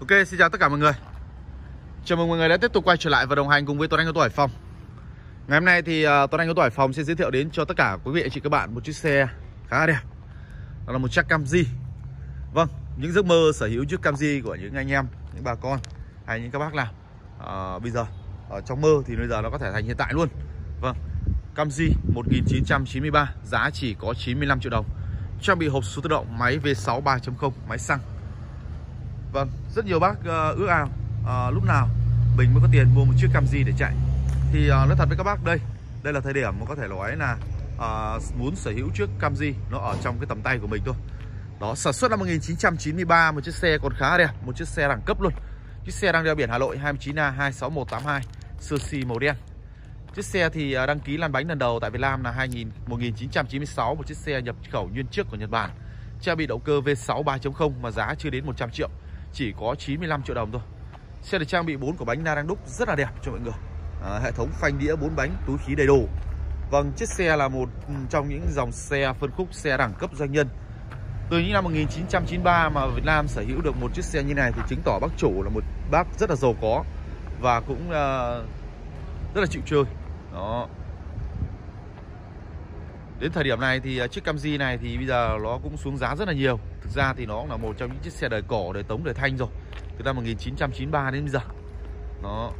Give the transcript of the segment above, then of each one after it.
Ok, xin chào tất cả mọi người. Chào mừng mọi người đã tiếp tục quay trở lại và đồng hành cùng với Tuấn Anh ô tô Hải Phòng. Ngày hôm nay thì uh, Tuấn Anh ô tô Hải Phòng sẽ giới thiệu đến cho tất cả quý vị anh chị các bạn một chiếc xe khá đẹp. Đó là một chiếc Camry. Vâng, những giấc mơ sở hữu chiếc Camry của những anh em, những bà con hay những các bác nào. Uh, Bây giờ, ở trong mơ thì bây giờ nó có thể thành hiện tại luôn. Vâng, Camry 1993 giá chỉ có 95 triệu đồng. Trang bị hộp số tự động máy V6 3.0 máy xăng. Vâng, rất nhiều bác uh, ước ao uh, lúc nào mình mới có tiền mua một chiếc Camry để chạy. Thì uh, nói thật với các bác đây, đây là thời điểm mà có thể nói là uh, muốn sở hữu chiếc Camry nó ở trong cái tầm tay của mình thôi. Đó, sản xuất năm 1993 một chiếc xe còn khá đẹp, một chiếc xe đẳng cấp luôn. Chiếc xe đang đeo biển Hà Nội 29A 26182 sơ xi màu đen. Chiếc xe thì đăng ký lăn bánh lần đầu tại Việt Nam là 2000, 1996 một chiếc xe nhập khẩu nguyên chiếc của Nhật Bản. Trang bị động cơ V6 3.0 mà giá chưa đến 100 triệu chỉ có 95 triệu đồng thôi. Xe được trang bị 4 của bánh na đang đúc rất là đẹp cho mọi người. À, Hệ thống phanh đĩa 4 bánh túi khí đầy đủ Vâng chiếc xe là một ừ, trong những dòng xe phân khúc xe đẳng cấp doanh nhân. Từ những năm 1993 mà Việt Nam sở hữu được một chiếc xe như này Thì chứng tỏ bác chủ là một bác rất là giàu có Và cũng uh, rất là chịu chơi. Đó. Đến thời điểm này thì à, chiếc Camry này thì bây giờ nó cũng xuống giá rất là nhiều Thực ra thì nó cũng là một trong những chiếc xe đời cổ, đời tống, đời thanh rồi Từ năm 1993 đến bây giờ Nó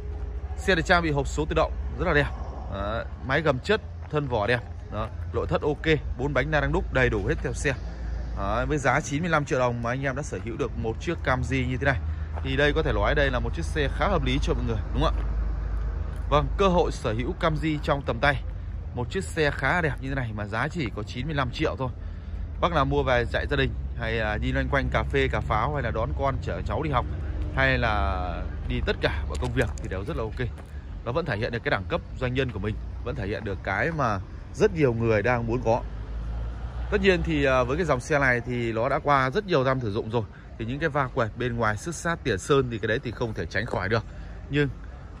Xe được trang bị hộp số tự động rất là đẹp Đó. Máy gầm chất, thân vỏ đẹp Đó. Nội thất ok, bốn bánh đa đang đúc đầy đủ hết theo xe Đó. Với giá 95 triệu đồng mà anh em đã sở hữu được một chiếc Camry như thế này Thì đây có thể nói đây là một chiếc xe khá hợp lý cho mọi người đúng không ạ Vâng, cơ hội sở hữu Camry trong tầm tay một chiếc xe khá đẹp như thế này mà giá chỉ có 95 triệu thôi. Bác nào mua về chạy gia đình hay là đi loanh quanh cà phê, cà pháo hay là đón con chở cháu đi học hay là đi tất cả mọi công việc thì đều rất là ok. Nó vẫn thể hiện được cái đẳng cấp doanh nhân của mình vẫn thể hiện được cái mà rất nhiều người đang muốn có. Tất nhiên thì à, với cái dòng xe này thì nó đã qua rất nhiều năm sử dụng rồi thì những cái va quẹt bên ngoài sức sát tiền sơn thì cái đấy thì không thể tránh khỏi được. Nhưng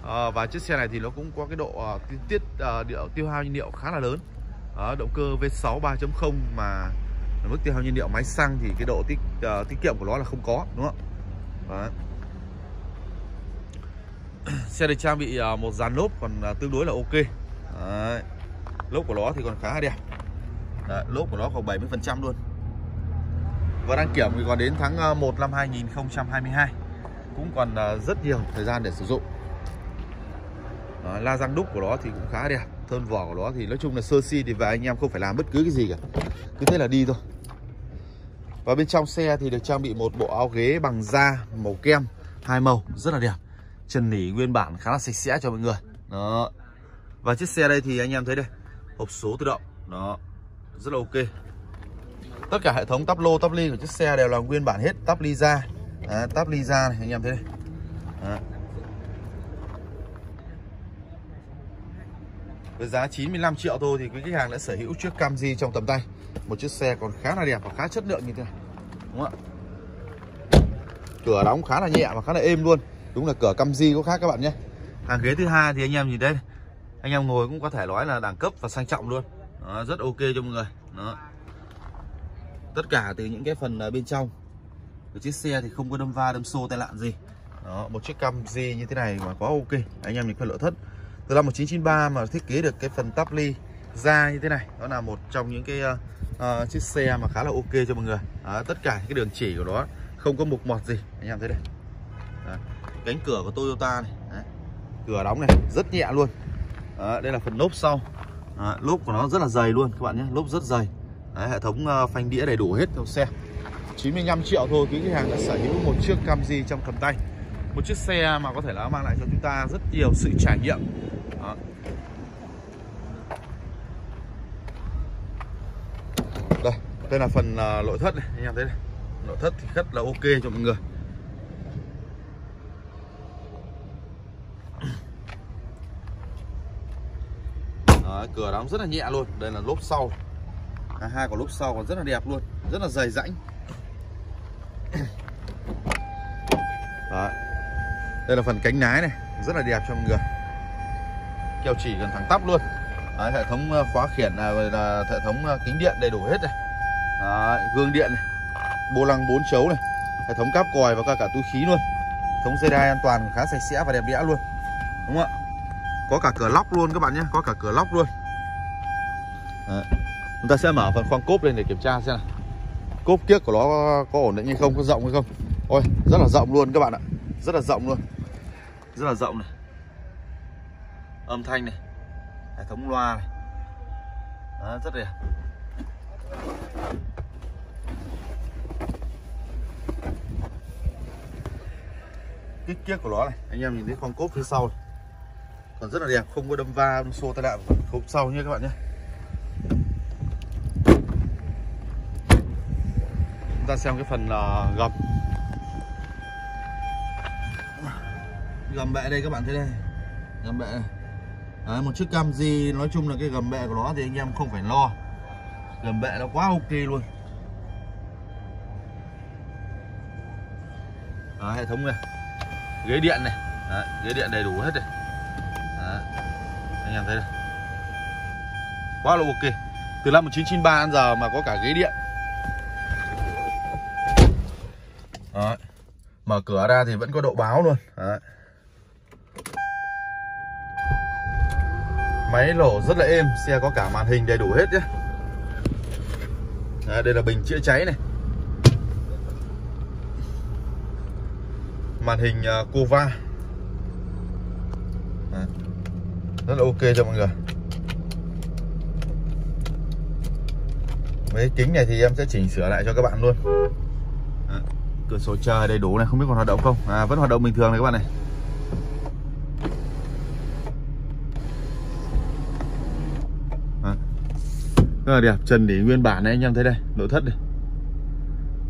à, và chiếc xe này thì nó cũng có cái độ uh, tiết uh, điệu tiêu hao nhiên liệu khá là lớn. Đó, động cơ V6 3.0 mà mức tiêu hao nhiên liệu máy xăng thì cái độ tiết uh, tiết kiệm của nó là không có đúng không ạ? Xe được trang bị uh, một dàn lốp còn uh, tương đối là ok. Đấy. lốp của nó thì còn khá đẹp. Đấy, lốp của nó khoảng 70 phần trăm luôn. Và đăng kiểm thì còn đến tháng 1 năm 2022 cũng còn rất nhiều thời gian để sử dụng đó, la răng đúc của nó thì cũng khá đẹp thân vỏ của nó thì nói chung là sơ si thì và anh em không phải làm bất cứ cái gì cả. Cứ thế là đi thôi. Và bên trong xe thì được trang bị một bộ áo ghế bằng da màu kem hai màu rất là đẹp. Chân nỉ nguyên bản khá là sạch sẽ cho mọi người. Đó. Và chiếc xe đây thì anh em thấy đây hộp số tự động. Đó. Rất là ok. Tất cả hệ thống tắp lô tắp ly của chiếc xe đều là nguyên bản hết tắp ly da. Tắp ly da này anh em thấy đây. À. Với giá 95 triệu thôi thì quý khách hàng đã sở hữu chiếc Camry trong tầm tay. Một chiếc xe còn khá là đẹp và khá chất lượng như thế này. Đúng không ạ? Cửa đóng khá là nhẹ và khá là êm luôn. Đúng là cửa Camry có khác các bạn nhé. Hàng ghế thứ hai thì anh em nhìn đây Anh em ngồi cũng có thể nói là đẳng cấp và sang trọng luôn. Đó, Rất ok cho mọi người. Đó. Tất cả từ những cái phần à, bên trong. Của chiếc xe thì không có đâm va đâm xô tai nạn gì. Đó, một chiếc Camry như thế này mà quá ok. Anh em nhìn cái nội thất từ năm 1993 mà thiết kế được cái phần tắp ly da như thế này đó là một trong những cái uh, uh, chiếc xe mà khá là ok cho mọi người. Đó, tất cả những cái đường chỉ của nó không có mục mọt gì anh em thấy đây. Đó. cánh cửa của Toyota này Đấy. cửa đóng này rất nhẹ luôn. Đó, đây là phần lốp sau. Đó, lốp của nó rất là dày luôn các bạn nhé lốp rất dày. Đấy, hệ thống uh, phanh đĩa đầy đủ hết trong xe. 95 triệu thôi quý khách hàng đã sở hữu một chiếc Camry trong cầm tay. Một chiếc xe mà có thể là mang lại cho chúng ta rất nhiều sự trải nghiệm đó đây là phần uh, nội thất này. Anh em thấy này. Nội thất thì rất là ok cho mọi người. Đấy, cửa đóng rất là nhẹ luôn. Đây là lốp sau. À, hai quả lốp sau còn rất là đẹp luôn. Rất là dày rãnh. Đấy. đây là phần cánh lái này. Rất là đẹp cho mọi người. Keo chỉ gần thẳng tắp luôn. Đấy, hệ thống à, khóa khiển là, là hệ thống à, kính điện đầy đủ hết này. Đấy, gương điện này bô lăng bốn chấu này hệ thống cáp còi và cả cả túi khí luôn. Thống dây đai an toàn khá sạch sẽ và đẹp đẽ luôn đúng không ạ? Có cả cửa lóc luôn các bạn nhé có cả cửa lóc luôn. Đấy. chúng ta sẽ mở phần khoang cốp lên để kiểm tra xem nào. Cốp kiếc của nó có ổn định hay không có rộng hay không? Ôi rất là rộng luôn các bạn ạ rất là rộng luôn rất là rộng này. Âm thanh này hệ thống loa này. Đó, rất đẹp. Kích kiếc của nó này. Anh em nhìn thấy khoang cốp phía sau này. còn rất là đẹp không có đâm va đâm xô tai nạn cốp sau nhé các bạn nhé. Chúng ta xem cái phần uh, gầm. Gầm bệ đây các bạn thấy đây. Gầm bệ này. Đấy, một chiếc cam gì nói chung là cái gầm bệ của nó thì anh em không phải lo. Gầm bệ nó quá ok luôn. Đấy, hệ thống này ghế điện này. Đấy, ghế điện đầy đủ hết này, Đấy, anh em thấy đây. Quá là ok. Từ năm 1993 đến giờ mà có cả ghế điện. Đấy. mở cửa ra thì vẫn có độ báo luôn. Đấy. Máy nổ rất là êm Xe có cả màn hình đầy đủ hết nhé. Đấy, Đây là bình chữa cháy này. Màn hình uh, Cova. Đấy. Rất là ok cho mọi người. Mấy kính này thì em sẽ chỉnh sửa lại cho các bạn luôn. Đấy. Cửa sổ trời đầy đủ này Không biết còn hoạt động không? À vẫn hoạt động bình thường này các bạn này. Rất là đẹp trần để nguyên bản này anh em thấy đây nội thất đây.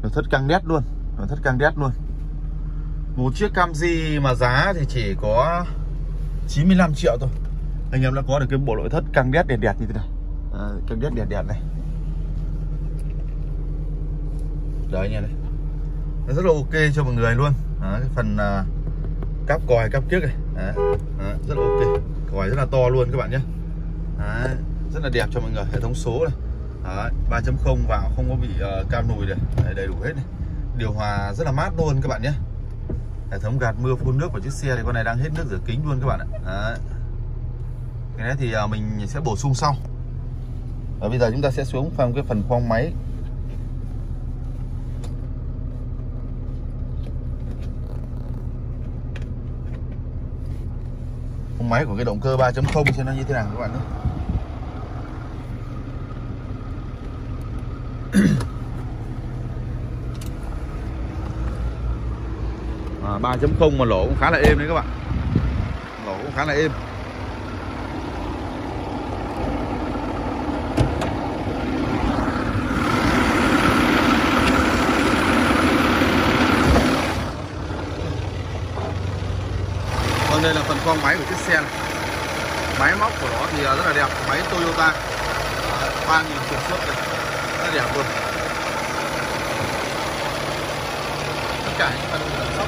Nội thất căng đét luôn nội thất căng đét luôn một chiếc Camry mà giá thì chỉ có 95 triệu thôi. Anh em đã có được cái bộ nội thất căng đét đẹp đẹp như thế này. À, căng đét đẹp đẹp này. Đấy anh em này. Nó rất là ok cho mọi người luôn. À, cái phần à, cáp còi cáp kiếc này. À, à, rất là ok. Còi rất là to luôn các bạn nhé. À, rất là đẹp cho mọi người. Hệ thống số này. Ba 3.0 vào không có bị uh, cam nùi này. Đấy, đầy đủ hết này. Điều hòa rất là mát luôn các bạn nhé hệ thống gạt mưa phun nước vào chiếc xe thì con này đang hết nước rửa kính luôn các bạn ạ. Đấy. cái này thì à, mình sẽ bổ sung sau. Và bây giờ chúng ta sẽ xuống phần cái phần khoang máy. Khoang máy của cái động cơ 3.0 xem nó như thế nào các bạn nhé. à, 3.0 mà lỗ cũng khá là êm đấy các bạn. Lỗ cũng khá là êm. Còn đây là phần khoang máy của chiếc xe này. Máy móc của nó thì rất là đẹp. Máy Toyota. 3.000 chuyển xuất này Rất đẹp luôn Tất cả những phần sóc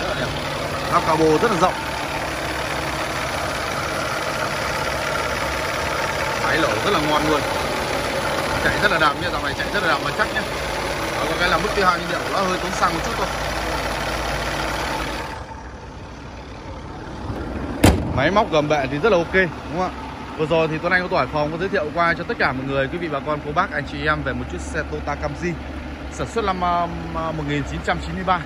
rất là đẹp Lắp cabo rất là rộng. Máy lỗ rất là ngon luôn. Chạy rất là đạm nhé, dòng này chạy rất là đạm và chắc nhé Có cái là mức tiêu hao nhiên liệu nó hơi tốn xăng một chút thôi. Máy móc gầm bệ thì rất là ok đúng không ạ? Vừa rồi thì Tuấn Anh có tuổi phòng có giới thiệu qua cho tất cả mọi người quý vị bà con cô bác anh chị em về một chiếc xe Toyota Camry sản xuất năm ờ, uh, 1993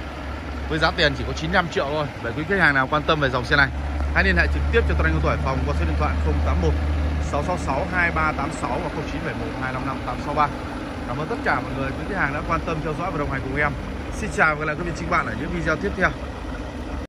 với giá tiền chỉ có 95 triệu thôi. Vậy quý khách hàng nào quan tâm về dòng xe này, hãy liên hệ trực tiếp cho Tuấn Anh có tuổi phòng qua số điện thoại 081 666 2386 và 0971 255 863. Cảm ơn tất cả mọi người, quý khách hàng đã quan tâm theo dõi và đồng hành cùng em. Xin chào và hẹn gặp lại quý vị chính bạn ở những video tiếp theo.